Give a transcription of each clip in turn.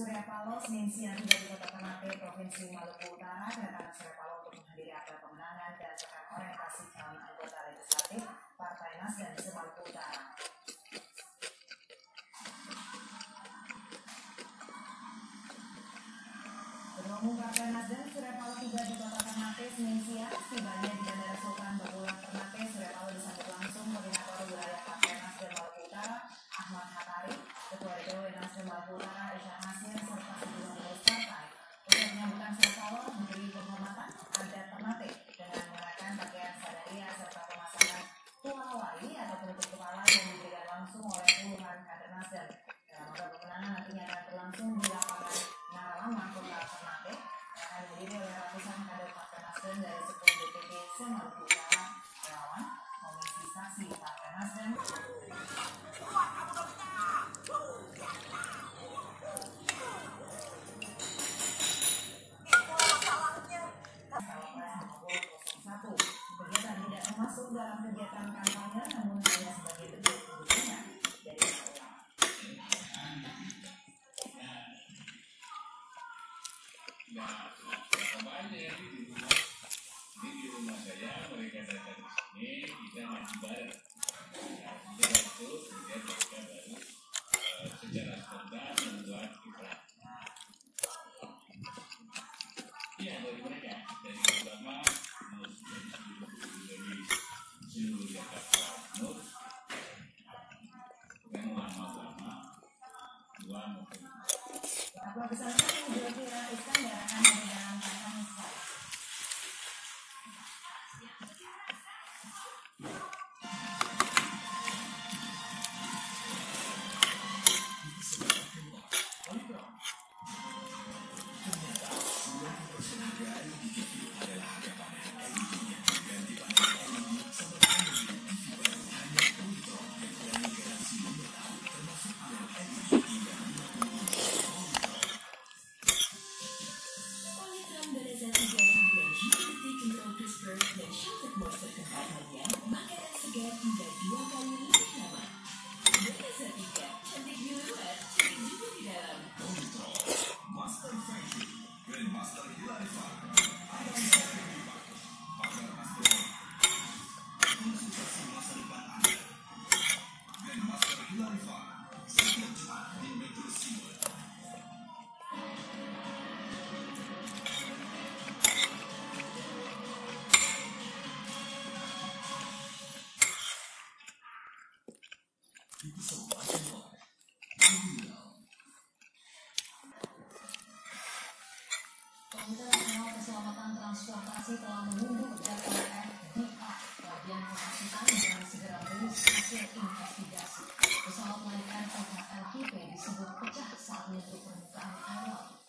Senin siang tiba di Kota Ternate, Provinsi Maluku Utara, kedatangan Surya Paloh untuk menghadiri apel pemenangan dan serta orientasi calon anggota legislatif Partai Nasdem Maluku Utara. Ketua Umum Partai Nasdem Surya Paloh tiba di Kota Ternate Senin siang, setibanya di Bandara Sultan Babulan Ternate, Nasdem Maluku Utara, Isya Nasir, serta sejumlah partai. Untuk menyambutkan Paloh memberi penghormatan adat Ternate dengan mengenakan pakaian sadaria serta pemasangan tualawai atau penutup kepala yang diberikan langsung oleh puluhan kader Nasdem. Dalam apel pemenangan nantinya akan berlangsung di lapangan Naralama, Kota Ternate, yang akan dihadiri oleh ratusan kader Partai Nasdem dari 10 DPD se-Maluku Utara, relawan, komisi saksi Partai Nasdem, dalam kegiatan kampanye, namun hanya sebagai bentuk dukungan dari kemarin di rumah di rumah saya mereka datang ke sini kita mereka baru secara membuat. Iya dari mereka dari mau dari seluruh dari seluruh Jakarta Timur dan ulama-ulama dua kali Hilary Farm Keselamatan Transportasi telah mengunduh RRF DA. Bagian memastikan dan segera merilis hasil investigasi. Pesawat Air PKLKP disebut pecah saat menyentuh permukaan air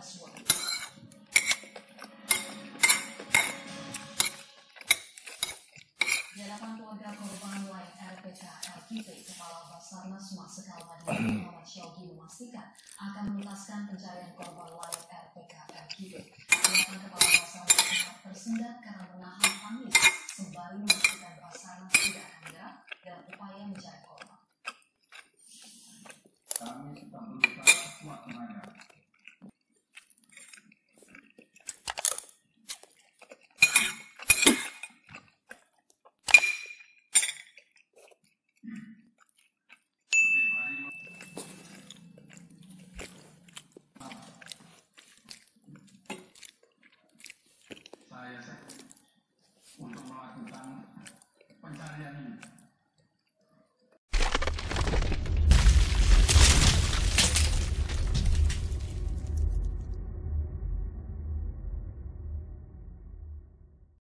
kita. Delapan keluarga korban Air PKLKP Kepala Basarnas Marsikal Madani Muhammad Syaugi memastikan akan menuntaskan pencarian korban Air PKLKP. Delapan kepala Basarnas tersendat karena menahan tangis 하나님